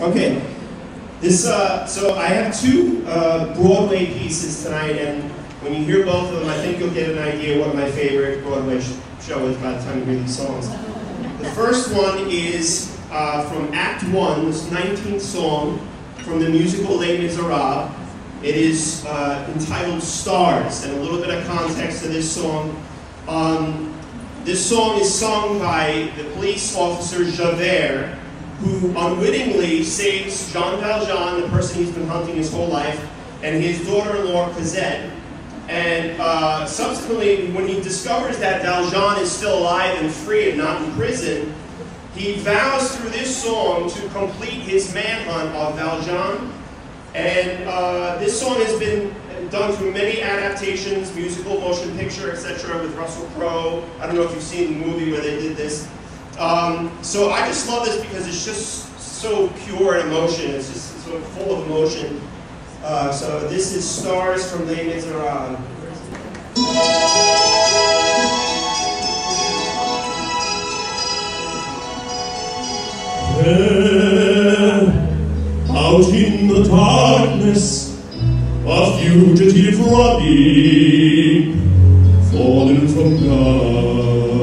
Okay. This, uh, so I have two uh, Broadway pieces tonight, and when you hear both of them, I think you'll get an idea what my favorite Broadway sh show is by the time you hear these songs. The first one is uh, from Act One, this 19th song from the musical Les Miserables. It is uh, entitled Stars, and a little bit of context to this song. Um, this song is sung by the police officer Javert, who unwittingly saves Jean Valjean, the person he's been hunting his whole life, and his daughter-in-law Cosette. And uh, subsequently, when he discovers that Valjean is still alive and free and not in prison, he vows through this song to complete his manhunt of Valjean. And uh, this song has been done through many adaptations, musical, motion picture, etc., with Russell Crowe. I don't know if you've seen the movie where they did this. Um, so I just love this because it's just so pure in emotion. It's just of full of emotion. Uh, so this is Stars from Les Miserables. Out in the darkness, a fugitive running, fallen from God,